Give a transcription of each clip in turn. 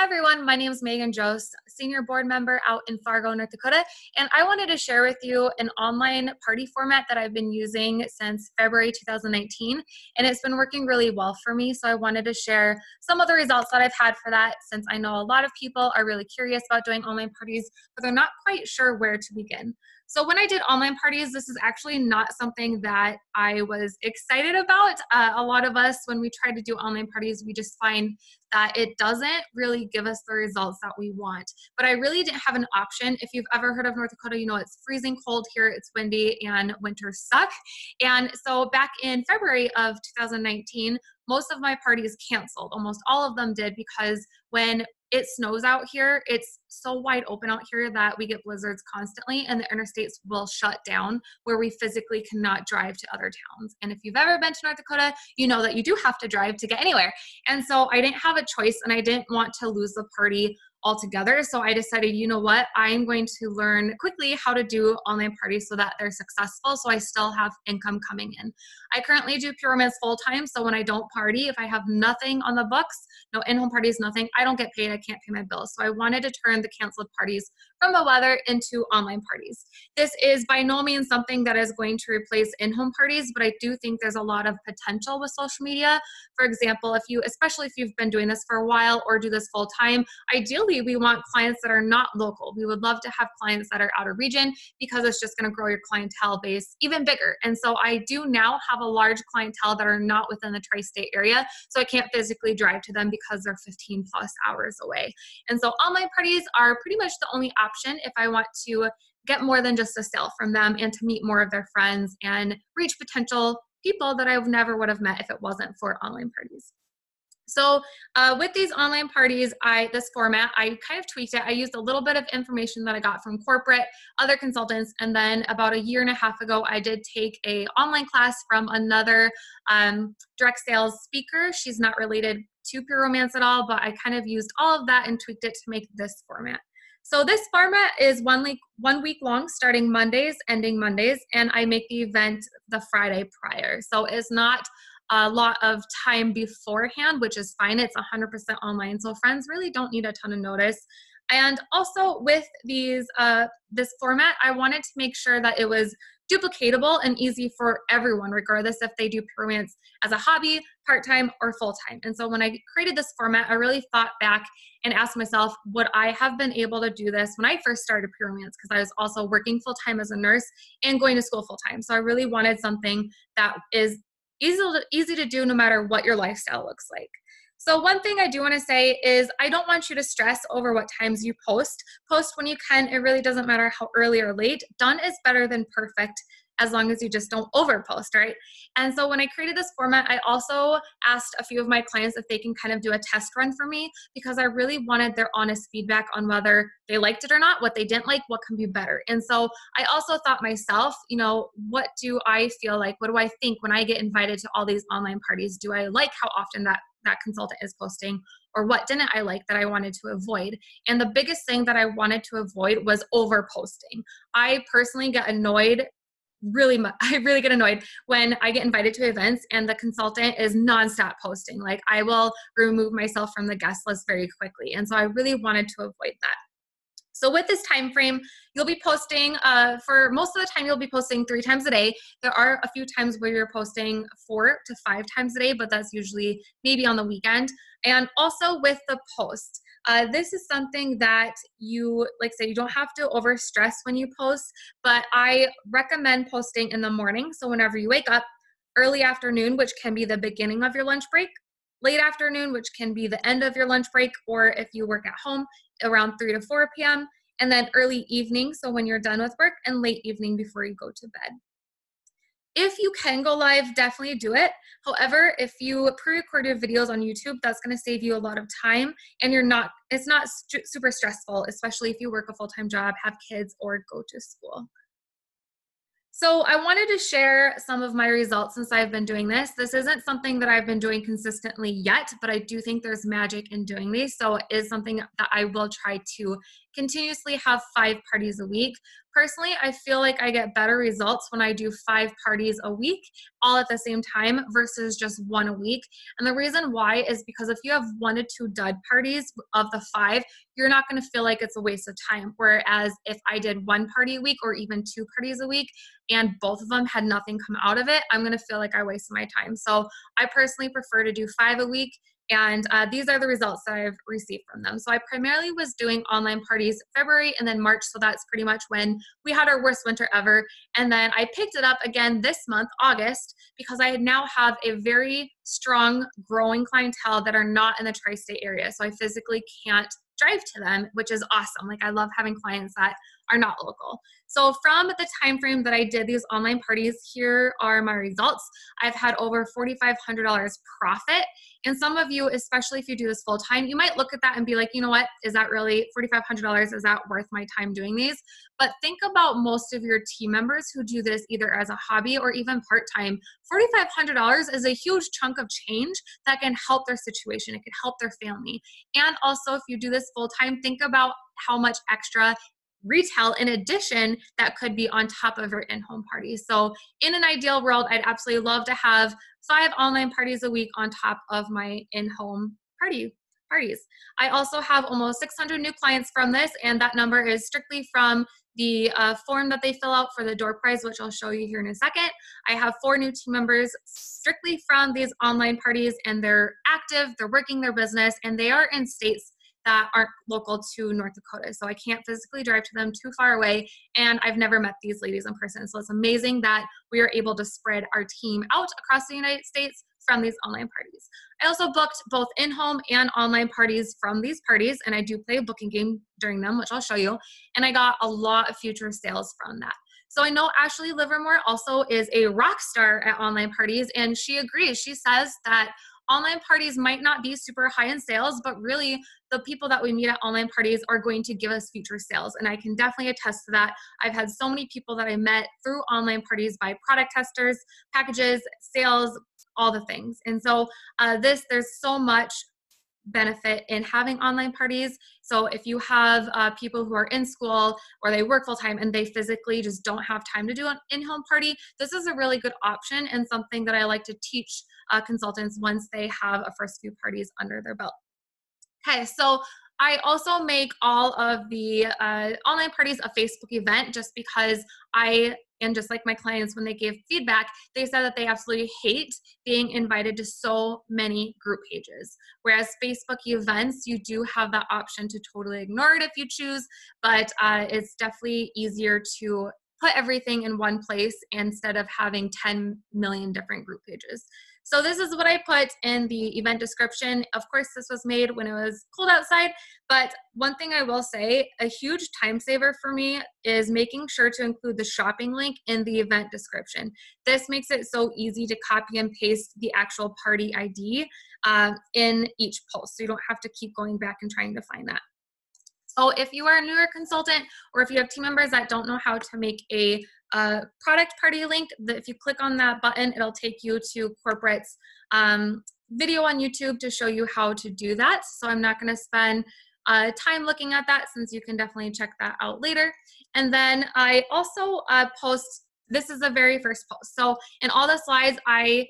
Hi everyone, my name is Megan Joos, senior board member out in Fargo, North Dakota, and I wanted to share with you an online party format that I've been using since February 2019, and it's been working really well for me. So I wanted to share some of the results that I've had for that since I know a lot of people are really curious about doing online parties, but they're not quite sure where to begin. So when I did online parties, this is actually not something that I was excited about. Uh, a lot of us, when we try to do online parties, we just find that it doesn't really give us the results that we want. But I really didn't have an option. If you've ever heard of North Dakota, you know it's freezing cold here, it's windy, and winters suck. And so back in February of 2019, most of my parties canceled. Almost all of them did because when it snows out here. It's so wide open out here that we get blizzards constantly, and the interstates will shut down where we physically cannot drive to other towns. And if you've ever been to North Dakota, you know that you do have to drive to get anywhere. And so I didn't have a choice, and I didn't want to lose the party altogether. So I decided, you know what, I'm going to learn quickly how to do online parties so that they're successful so I still have income coming in. I currently do Romance full time. So when I don't party, if I have nothing on the books, no in home parties, nothing, I don't get paid. I can't pay my bills. So I wanted to turn the canceled parties from the weather into online parties. This is by no means something that is going to replace in home parties, but I do think there's a lot of potential with social media. For example, if you, especially if you've been doing this for a while or do this full time, ideally we want clients that are not local. We would love to have clients that are out of region because it's just going to grow your clientele base even bigger. And so I do now have a large clientele that are not within the tri state area. So I can't physically drive to them because they're 15 plus hours away. And so online parties are pretty much the only option option if I want to get more than just a sale from them and to meet more of their friends and reach potential people that I never would have met if it wasn't for online parties. So uh, with these online parties, I this format, I kind of tweaked it. I used a little bit of information that I got from corporate, other consultants, and then about a year and a half ago, I did take a online class from another um, direct sales speaker. She's not related to Pure Romance at all, but I kind of used all of that and tweaked it to make this format. So this format is one week one week long, starting Mondays, ending Mondays, and I make the event the Friday prior. So it's not a lot of time beforehand, which is fine. It's 100% online, so friends really don't need a ton of notice. And also with these uh, this format, I wanted to make sure that it was duplicatable and easy for everyone, regardless if they do Pure Romance as a hobby, part time, or full time. And so when I created this format, I really thought back and asked myself, would I have been able to do this when I first started Pure Romance? Because I was also working full time as a nurse and going to school full time. So I really wanted something that is easy to, easy to do no matter what your lifestyle looks like. So, one thing I do want to say is I don't want you to stress over what times you post. Post when you can. It really doesn't matter how early or late. Done is better than perfect as long as you just don't overpost, right? And so when I created this format, I also asked a few of my clients if they can kind of do a test run for me because I really wanted their honest feedback on whether they liked it or not, what they didn't like, what can be better. And so I also thought myself, you know, what do I feel like? What do I think when I get invited to all these online parties? Do I like how often that that consultant is posting or what didn't I like that I wanted to avoid. And the biggest thing that I wanted to avoid was over posting. I personally get annoyed really much i really get annoyed when i get invited to events and the consultant is nonstop posting like i will remove myself from the guest list very quickly and so i really wanted to avoid that so with this time frame, you'll be posting uh, for most of the time. You'll be posting three times a day. There are a few times where you're posting four to five times a day, but that's usually maybe on the weekend. And also with the post, uh, this is something that you, like I said, you don't have to over stress when you post, but I recommend posting in the morning. So whenever you wake up, early afternoon, which can be the beginning of your lunch break, late afternoon, which can be the end of your lunch break, or if you work at home, around 3 to 4 p.m., and then early evening, so when you're done with work, and late evening before you go to bed. If you can go live, definitely do it. However, if you pre-record your videos on YouTube, that's going to save you a lot of time and you're not it's not st- super stressful, especially if you work a full-time job, have kids or go to school. So I wanted to share some of my results since I've been doing this. This isn't something that I've been doing consistently yet, but I do think there's magic in doing these. So it is something that I will try to continuously have five parties a week. Personally, I feel like I get better results when I do five parties a week all at the same time versus just one a week. And the reason why is because if you have one to two dud parties of the five, you're not going to feel like it's a waste of time. Whereas if I did one party a week or even two parties a week and both of them had nothing come out of it, I'm going to feel like I wasted my time. So I personally prefer to do five a week and uh, these are the results that I've received from them. So I primarily was doing online parties February and then March. So that's pretty much when we had our worst winter ever. And then I picked it up again this month, August, because I now have a very strong growing clientele that are not in the tri state area. So I physically can't drive to them, which is awesome. Like I love having clients that are not local. So from the time frame that I did these online parties, here are my results. I've had over $4,500 profit. And some of you, especially if you do this full time, you might look at that and be like, you know what, is that really $4,500? Is that worth my time doing these? But think about most of your team members who do this either as a hobby or even part time. $4,500 is a huge chunk of change that can help their situation. It can help their family. And also, if you do this full time, think about how much extra retail in addition that could be on top of your in-home parties. So in an ideal world i'd absolutely love to have five online parties a week on top of my in-home party parties. I also have almost 600 new clients from this and that number is strictly from the uh, form that they fill out for the door prize which i'll show you here in a second. I have four new team members strictly from these online parties and they're active they're working their business and they are in states that aren't local to North Dakota. So I can't physically drive to them too far away. And I've never met these ladies in person. So it's amazing that we are able to spread our team out across the United States from these online parties. I also booked both in home and online parties from these parties, and I do play a booking game during them, which I'll show you. And I got a lot of future sales from that. So I know Ashley Livermore also is a rock star at online parties, and she agrees. She says that online parties might not be super high in sales, but really the people that we meet at online parties are going to give us future sales. And I can definitely attest to that. I've had so many people that I met through online parties by product testers, packages, sales, all the things. And so uh, this, there's so much benefit in having online parties. So if you have uh, people who are in school or they work full time and they physically just don't have time to do an in-home party, this is a really good option and something that I like to teach uh, consultants once they have a first few parties under their belt. Okay, so I also make all of the uh, online parties a Facebook event just because I, and just like my clients when they gave feedback, they said that they absolutely hate being invited to so many group pages. Whereas Facebook events, you do have that option to totally ignore it if you choose, but uh, it's definitely easier to put everything in one place instead of having 10 million different group pages. So this is what I put in the event description. Of course, this was made when it was cold outside, but one thing I will say, a huge time saver for me is making sure to include the shopping link in the event description. This makes it so easy to copy and paste the actual party ID uh, in each post. So you don't have to keep going back and trying to find that. So if you are a newer consultant or if you have team members that don't know how to make a a product party link. That if you click on that button, it'll take you to corporate's um, video on YouTube to show you how to do that. So I'm not going to spend uh, time looking at that since you can definitely check that out later. And then I also uh, post, this is the very first post. So in all the slides, I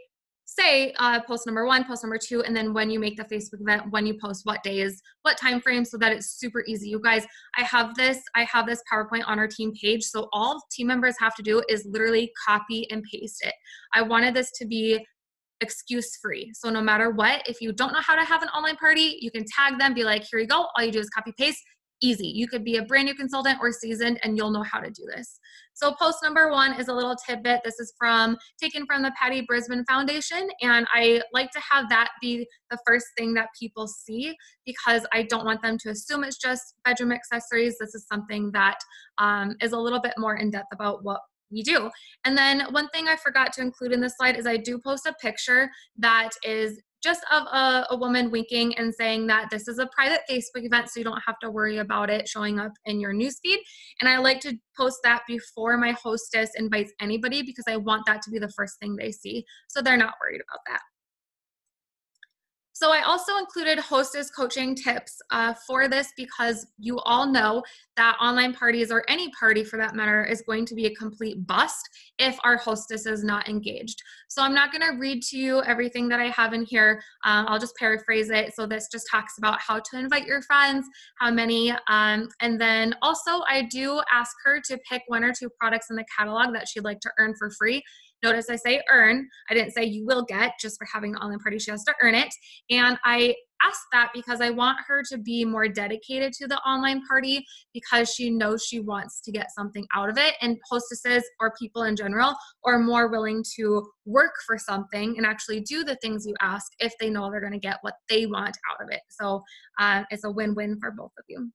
say uh, post number one, post number two, and then when you make the Facebook event, when you post what days, what time frame, so that it's super easy. You guys, I have this, I have this PowerPoint on our team page, so all team members have to do is literally copy and paste it. I wanted this to be excuse free. So no matter what, if you don't know how to have an online party, you can tag them, be like, here you go. All you do is copy paste, easy. You could be a brand new consultant or seasoned and you'll know how to do this. So post number one is a little tidbit. This is from taken from the Patty Brisbin Foundation and I like to have that be the first thing that people see because I don't want them to assume it's just bedroom accessories. This is something that um, is a little bit more in depth about what we do. And then one thing I forgot to include in this slide is I do post a picture that is just of a, a, woman winking and saying that this is a private Facebook event, so you don't have to worry about it showing up in your newsfeed. And I like to post that before my hostess invites anybody because I want that to be the first thing they see, so they're not worried about that. So I also included hostess coaching tips uh, for this because you all know that online parties or any party for that matter is going to be a complete bust if our hostess is not engaged. So I'm not going to read to you everything that I have in here. Uh, I'll just paraphrase it. So this just talks about how to invite your friends, how many, um, and then also I do ask her to pick one or two products in the catalog that she'd like to earn for free. Notice I say earn. I didn't say you will get just for having an online party. She has to earn it. And I asked that because I want her to be more dedicated to the online party because she knows she wants to get something out of it. And hostesses or people in general are more willing to work for something and actually do the things you ask if they know they're going to get what they want out of it. So uh, it's a win win for both of you.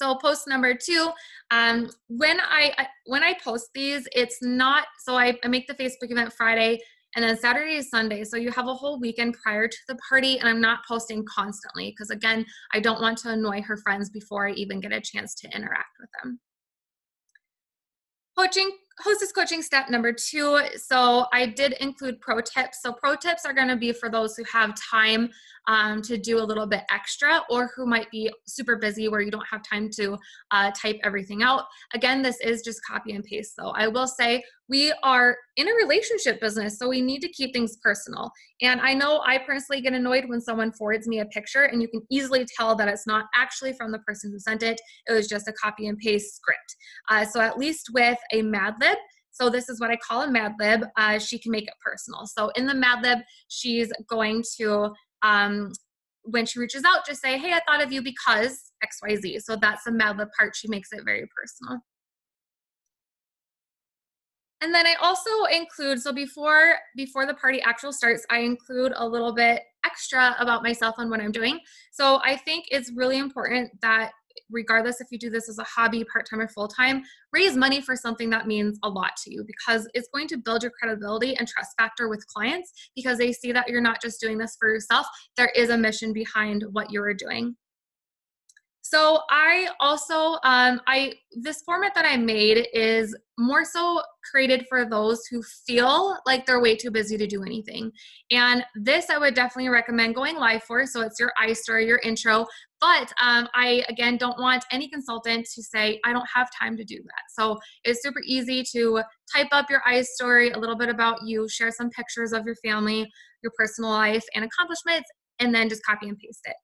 So post number two, um, when I when I post these, it's not so I, I make the Facebook event Friday and then Saturday is Sunday. So you have a whole weekend prior to the party, and I'm not posting constantly because again, I don't want to annoy her friends before I even get a chance to interact with them. Coaching hostess coaching step number two. So I did include pro tips. So pro tips are going to be for those who have time um, to do a little bit extra or who might be super busy where you don't have time to uh, type everything out. Again, this is just copy and paste. So I will say we are in a relationship business, so we need to keep things personal. And I know I personally get annoyed when someone forwards me a picture and you can easily tell that it's not actually from the person who sent it. It was just a copy and paste script. Uh, so at least with a Mad Lib, so this is what I call a Mad Lib. Uh, she can make it personal. So in the Mad Lib, she's going to, um, when she reaches out, just say, hey, I thought of you because XYZ. So that's the Mad part. She makes it very personal. And then I also include, so before before the party actual starts, I include a little bit extra about myself and what I'm doing. So I think it's really important that regardless if you do this as a hobby, part time, or full time, raise money for something that means a lot to you because it's going to build your credibility and trust factor with clients because they see that you're not just doing this for yourself, there is a mission behind what you're doing. So I also um, I this format that I made is more so created for those who feel like they're way too busy to do anything. And this I would definitely recommend going live for. So it's your I story, your intro. But um, I again don't want any consultant to say I don't have time to do that. So it's super easy to type up your I story, a little bit about you, share some pictures of your family, your personal life, and accomplishments, and then just copy and paste it.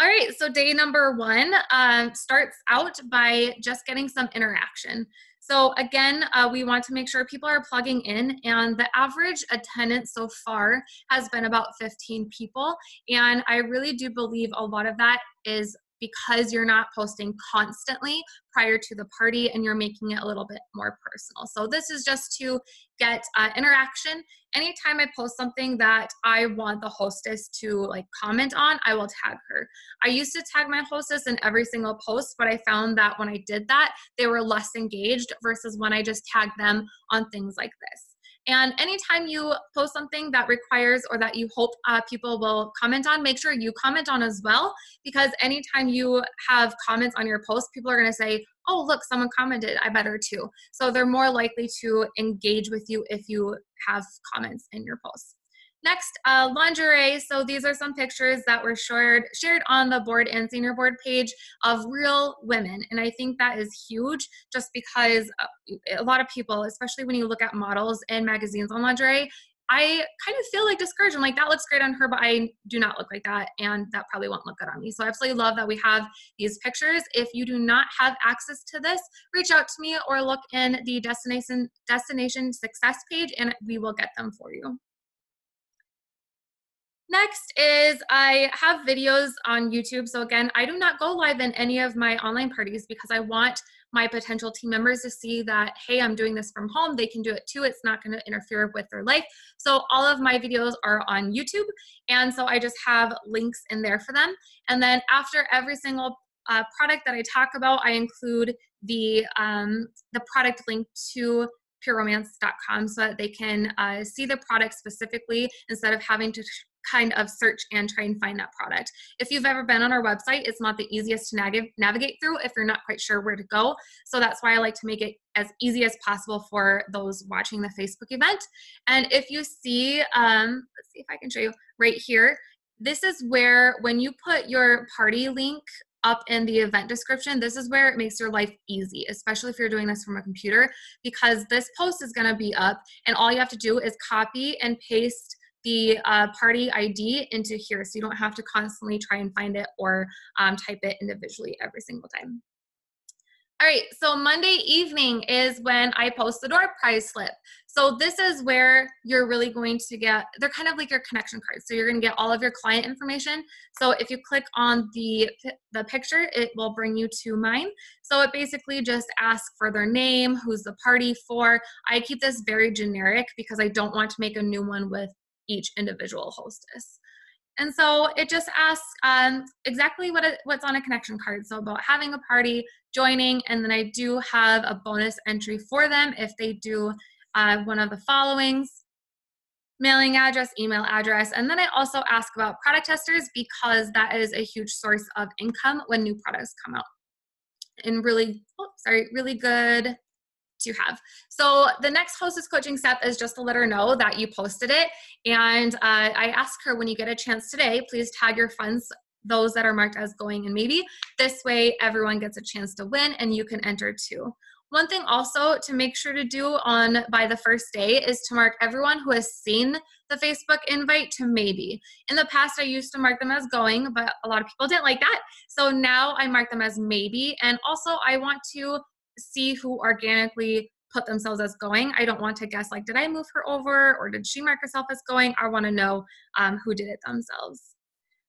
All right, so day number one um, starts out by just getting some interaction. So again, uh, we want to make sure people are plugging in and the average attendance so far has been about 15 people. And I really do believe a lot of that is because you're not posting constantly prior to the party and you're making it a little bit more personal. So this is just to get uh, interaction. Anytime I post something that I want the hostess to like comment on, I will tag her. I used to tag my hostess in every single post, but I found that when I did that, they were less engaged versus when I just tagged them on things like this. And anytime you post something that requires or that you hope uh, people will comment on, make sure you comment on as well. Because anytime you have comments on your post, people are going to say, oh, look, someone commented, I better too. So they're more likely to engage with you if you have comments in your posts. Next, uh, lingerie. So these are some pictures that were shared shared on the board and senior board page of real women, and I think that is huge. Just because uh, a lot of people, especially when you look at models and magazines on lingerie, I kind of feel like discouraged. I'm like, that looks great on her, but I do not look like that, and that probably won't look good on me. So I absolutely love that we have these pictures. If you do not have access to this, reach out to me or look in the destination destination success page, and we will get them for you. Next is I have videos on YouTube. So again, I do not go live in any of my online parties because I want my potential team members to see that, hey, I'm doing this from home. They can do it too. It's not going to interfere with their life. So all of my videos are on YouTube. And so I just have links in there for them. And then after every single uh, product that I talk about, I include the, um, the product link to pureromance.com so that they can uh, see the product specifically instead of having to kind of search and try and find that product. If you've ever been on our website, it's not the easiest to nav- navigate through if you're not quite sure where to go. So that's why I like to make it as easy as possible for those watching the Facebook event. And if you see, um, let's see if I can show you, right here, this is where when you put your party link up in the event description, this is where it makes your life easy, especially if you're doing this from a computer, because this post is gonna be up and all you have to do is copy and paste the uh, party ID into here so you don't have to constantly try and find it or um, type it individually every single time. All right, so Monday evening is when I post the door prize slip. So this is where you're really going to get, they're kind of like your connection cards. So you're gonna get all of your client information. So if you click on the, the picture, it will bring you to mine. So it basically just asks for their name, who's the party for. I keep this very generic because I don't want to make a new one with each individual hostess. And so it just asks um, exactly what it, what's on a connection card. So about having a party, joining, and then I do have a bonus entry for them if they do uh, one of the followings mailing address, email address, and then I also ask about product testers because that is a huge source of income when new products come out. And really, oh, sorry, really good to have. So the next hostess coaching step is just to let her know that you posted it. And uh, I ask her when you get a chance today, please tag your friends those that are marked as going and maybe. This way everyone gets a chance to win and you can enter too. One thing also to make sure to do on by the first day is to mark everyone who has seen the Facebook invite to maybe. In the past, I used to mark them as going, but a lot of people didn't like that. So now I mark them as maybe. And also, I want to see who organically put themselves as going. I don't want to guess like, did I move her over or did she mark herself as going? I want to know um, who did it themselves.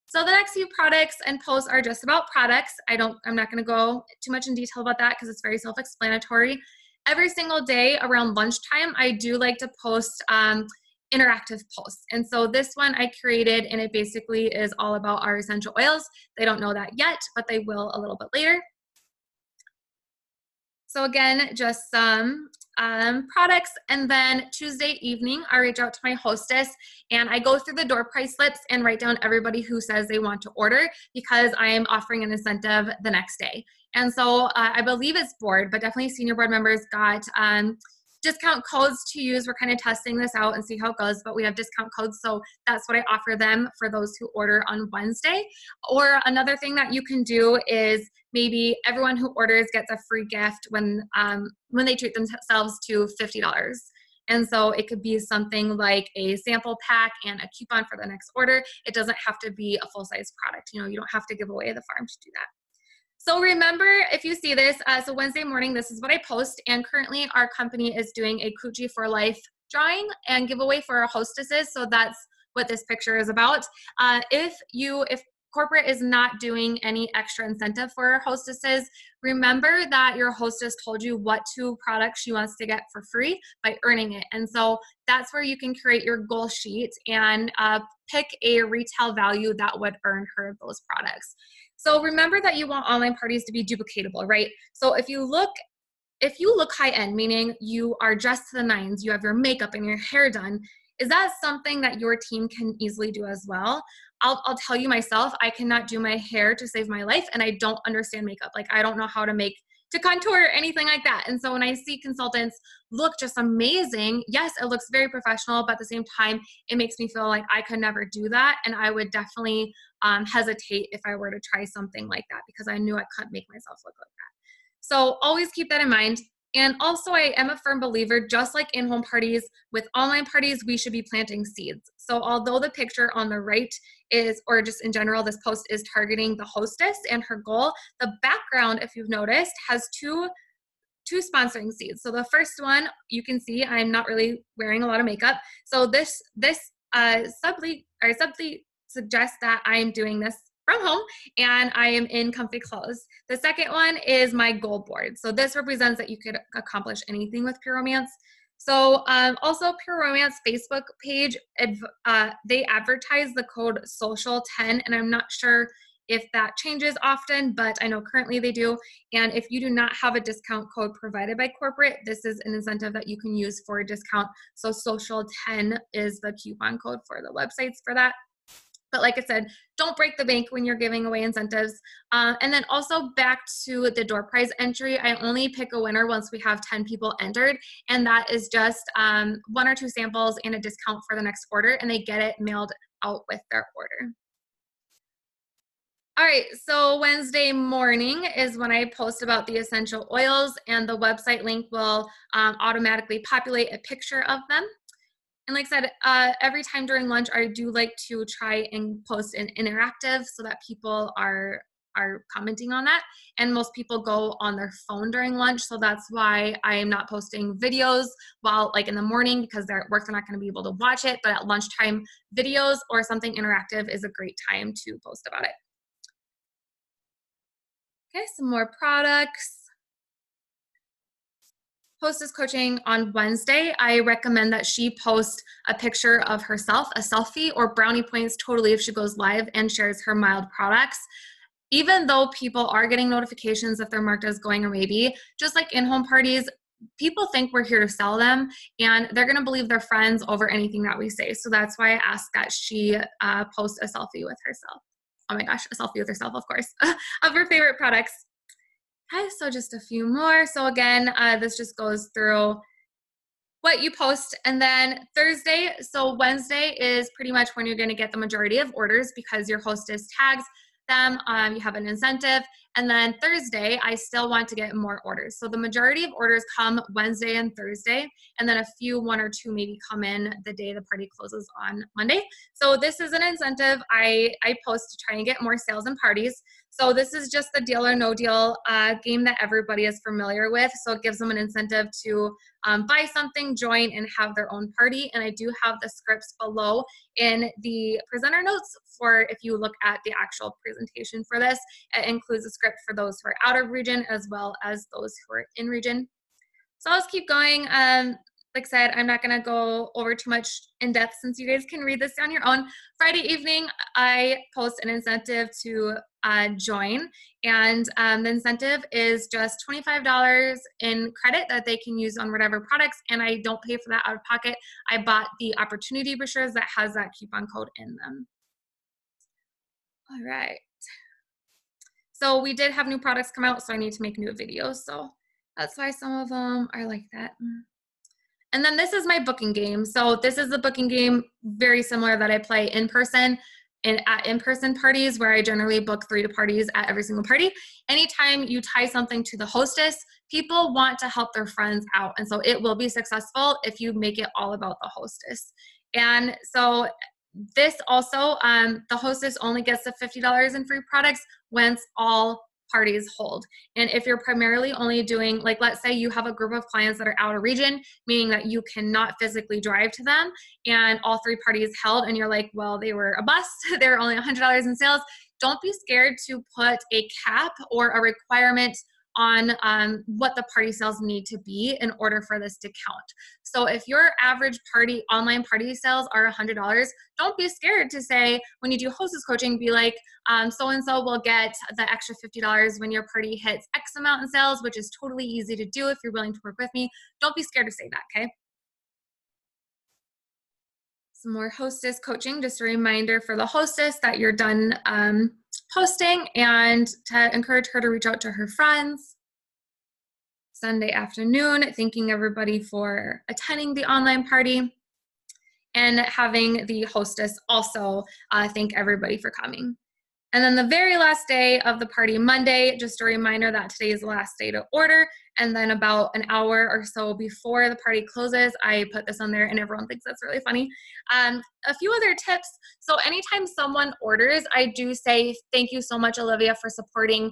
So the next few products and posts are just about products. I don't, I'm not going to go too much in detail about that because it's very self-explanatory. Every single day around lunchtime, I do like to post um, interactive posts. And so this one I created and it basically is all about our essential oils. They don't know that yet, but they will a little bit later. So again, just some um, products. And then Tuesday evening, I reach out to my hostess and I go through the door price slips and write down everybody who says they want to order because I am offering an incentive the next day. And so uh, I believe it's board, but definitely senior board members got um, discount codes to use. We're kind of testing this out and see how it goes, but we have discount codes. So that's what I offer them for those who order on Wednesday. Or another thing that you can do is maybe everyone who orders gets a free gift when um, when they treat themselves to fifty dollars. And so it could be something like a sample pack and a coupon for the next order. It doesn't have to be a full size product. You know, you don't have to give away the farm to do that. So remember, if you see this, uh, so Wednesday morning, this is what I post. And currently, our company is doing a Coochie for Life drawing and giveaway for our hostesses. So that's what this picture is about. Uh, if you, if corporate is not doing any extra incentive for our hostesses, remember that your hostess told you what two products she wants to get for free by earning it. And so that's where you can create your goal sheet and uh, pick a retail value that would earn her those products. So remember that you want online parties to be duplicatable, right? So if you look if you look high end, meaning you are dressed to the nines, you have your makeup and your hair done, is that something that your team can easily do as well? I'll, I'll tell you myself, I cannot do my hair to save my life and I don't understand makeup. Like, I don't know how to make to contour or anything like that. And so when I see consultants look just amazing, yes, it looks very professional, but at the same time, it makes me feel like I could never do that. And I would definitely um, hesitate if I were to try something like that because I knew I couldn't make myself look like that. So always keep that in mind. And also, I am a firm believer, just like in home parties, with online parties, we should be planting seeds. So, although the picture on the right is, or just in general, this post is targeting the hostess and her goal, the background, if you've noticed, has two two sponsoring seeds. So the first one, you can see I'm not really wearing a lot of makeup. So this this uh, subtly or subtly suggests that I'm doing this from home and I am in comfy clothes. The second one is my goal board. So this represents that you could accomplish anything with Pure Romance. So um, also Pure Romance Facebook page, uh, they advertise the code social10 and I'm not sure if that changes often, but I know currently they do. And if you do not have a discount code provided by corporate, this is an incentive that you can use for a discount. So social 10 is the coupon code for the websites for that. But like I said, don't break the bank when you're giving away incentives. Uh, and then also back to the door prize entry, I only pick a winner once we have 10 people entered. And that is just um, one or two samples and a discount for the next order. And they get it mailed out with their order. All right, so Wednesday morning is when I post about the essential oils, and the website link will um, automatically populate a picture of them. And like I said, uh, every time during lunch, I do like to try and post an interactive so that people are are commenting on that. And most people go on their phone during lunch, so that's why I am not posting videos while like in the morning because they're at work, they're not going to be able to watch it. But at lunchtime, videos or something interactive is a great time to post about it. Okay, some more products. Hostess coaching on Wednesday, I recommend that she post a picture of herself, a selfie, or brownie points totally if she goes live and shares her mild products. Even though people are getting notifications if they're marked as going or maybe, just like in home parties, people think we're here to sell them and they're going to believe their friends over anything that we say. So that's why I ask that she uh, post a selfie with herself oh my gosh, a selfie with herself, of course, of her favorite products. Okay, so just a few more. So again, uh, this just goes through what you post. And then Thursday, so Wednesday is pretty much when you're going to get the majority of orders because your hostess tags them. Um, you have an incentive. And then Thursday, I still want to get more orders. So the majority of orders come Wednesday and Thursday, and then a few, one or two maybe come in the day the party closes on Monday. So this is an incentive I, I post to try and get more sales and parties. So this is just the deal or no deal uh, game that everybody is familiar with. So it gives them an incentive to um, buy something, join, and have their own party. And I do have the scripts below in the presenter notes for if you look at the actual presentation for this. It includes a script for those who are out of region as well as those who are in region. So I'll just keep going. Um, like I said, I'm not going to go over too much in depth since you guys can read this on your own. Friday evening, I post an incentive to uh, join, and um, the incentive is just $25 in credit that they can use on whatever products, and I don't pay for that out of pocket. I bought the opportunity brochures that has that coupon code in them. All right. So we did have new products come out, so I need to make new videos. So that's why some of them are like that. And then this is my booking game. So this is the booking game very similar that I play in person and at in-person parties where I generally book three to parties at every single party. Anytime you tie something to the hostess, people want to help their friends out. And so it will be successful if you make it all about the hostess. And so this also, um, the hostess only gets the $50 in free products once all parties hold. And if you're primarily only doing, like, let's say you have a group of clients that are out of region, meaning that you cannot physically drive to them, and all three parties held, and you're like, well, they were a bust, they were only $100 in sales, don't be scared to put a cap or a requirement on um, what the party sales need to be in order for this to count. So if your average party online party sales are $100, don't be scared to say when you do hostess coaching, be like, so and so will get the extra $50 when your party hits X amount in sales, which is totally easy to do if you're willing to work with me. Don't be scared to say that, okay? Some more hostess coaching. Just a reminder for the hostess that you're done um, posting and to encourage her to reach out to her friends. Sunday afternoon, thanking everybody for attending the online party and having the hostess also uh, thank everybody for coming. And then the very last day of the party, Monday, just a reminder that today is the last day to order. And then about an hour or so before the party closes, I put this on there and everyone thinks that's really funny. Um, a few other tips. So anytime someone orders, I do say, thank you so much, Olivia, for supporting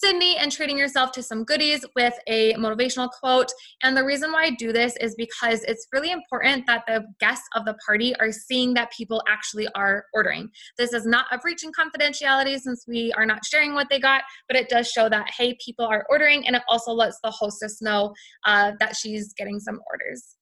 Sydney and treating yourself to some goodies with a motivational quote. And the reason why I do this is because it's really important that the guests of the party are seeing that people actually are ordering. This is not a breach in confidentiality since we are not sharing what they got, but it does show that, hey, people are ordering, and it also lets the hostess know uh, that she's getting some orders.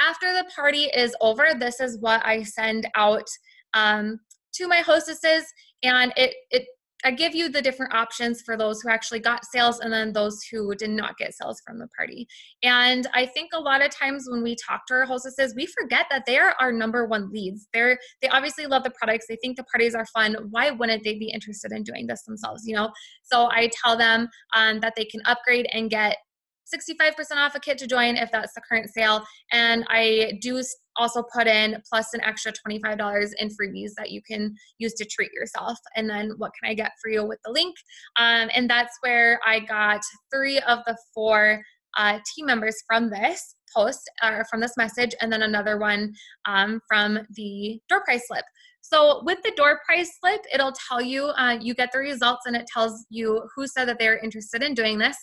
After the party is over, this is what I send out um, to my hostesses, and it, it I give you the different options for those who actually got sales and then those who did not get sales from the party. And I think a lot of times when we talk to our hostesses, we forget that they are our number one leads. They're they obviously love the products. They think the parties are fun. Why wouldn't they be interested in doing this themselves? You know. So I tell them um, that they can upgrade and get 65% off a kit to join if that's the current sale. And I do also put in plus an extra $25 in freebies that you can use to treat yourself. And then what can I get for you with the link? Um, and that's where I got three of the four uh, team members from this post or from this message, and then another one um, from the door prize slip. So with the door prize slip, it'll tell you, uh, you get the results and it tells you who said that they're interested in doing this.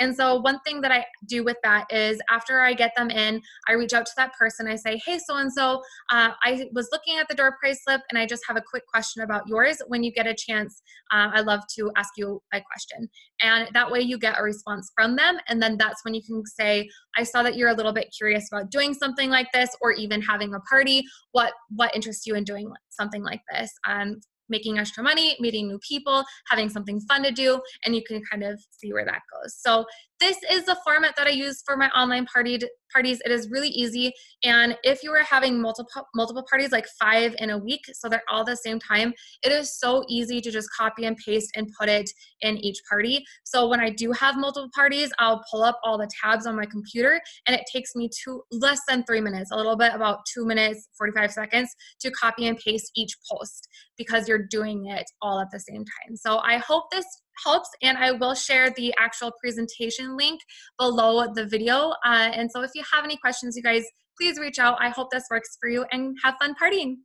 And so one thing that I do with that is after I get them in, I reach out to that person. I say, hey, so-and-so, uh, I was looking at the door prize slip and I just have a quick question about yours. When you get a chance, uh, I'd love to ask you a question. And that way you get a response from them. And then that's when you can say, I saw that you're a little bit curious about doing something like this or even having a party. What, what interests you in doing something like this. Um, making extra money, meeting new people, having something fun to do, and you can kind of see where that goes. So this is the format that I use for my online party parties. It is really easy. And if you are having multiple multiple parties, like five in a week, so they're all the same time, it is so easy to just copy and paste and put it in each party. So when I do have multiple parties, I'll pull up all the tabs on my computer and it takes me two less than three minutes, a little bit about two minutes, 45 seconds to copy and paste each post because you're doing it all at the same time. So I hope this helps and I will share the actual presentation link below the video. Uh, and so if you have any questions, you guys, please reach out. I hope this works for you and have fun partying.